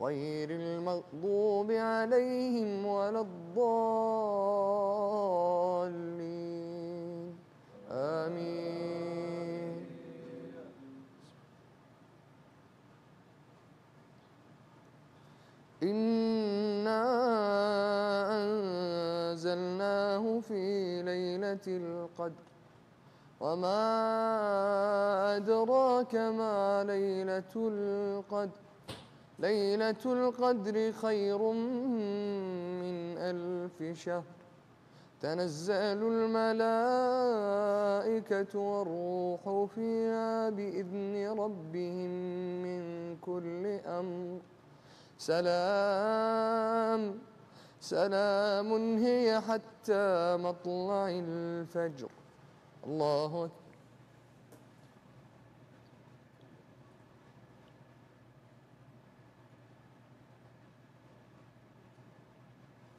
غير المغضوب عليهم ولا الضالين. آمين. إنا أنزلناه في ليلة القدر. وما أدراك ما ليلة القدر. ليلة القدر خير من ألف شهر. تنزل الملائكة والروح فيها بإذن ربهم من كل أمر. سلام سلام هي حتى مطلع الفجر. الله أكبر.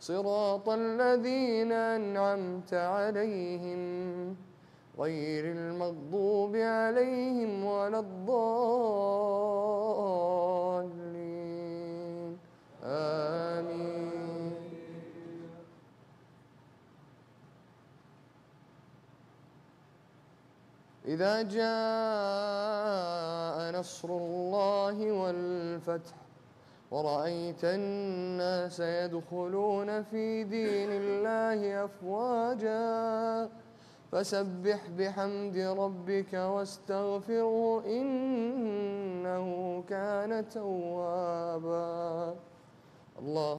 صراط الذين أنعمت عليهم غير المغضوب عليهم ولا الضالين. آمين. إذا جاء نصر الله والفتح ورأيت الناس يدخلون في دين الله أفواجا. فسبح بحمد ربك واستغفره إنه كان توابا. الله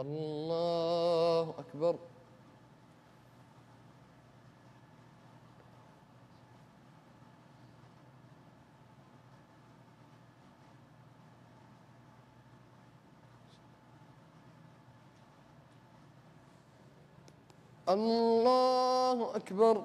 الله أكبر. الله أكبر.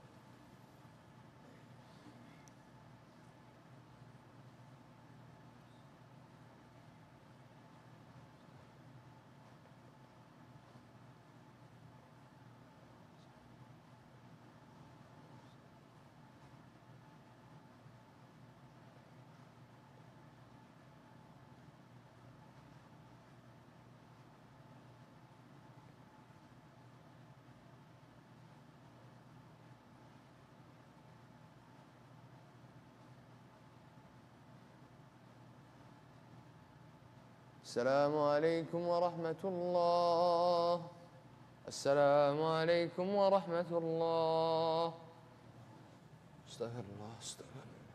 السلام عليكم ورحمة الله. السلام عليكم ورحمة الله. استغفر الله استغفر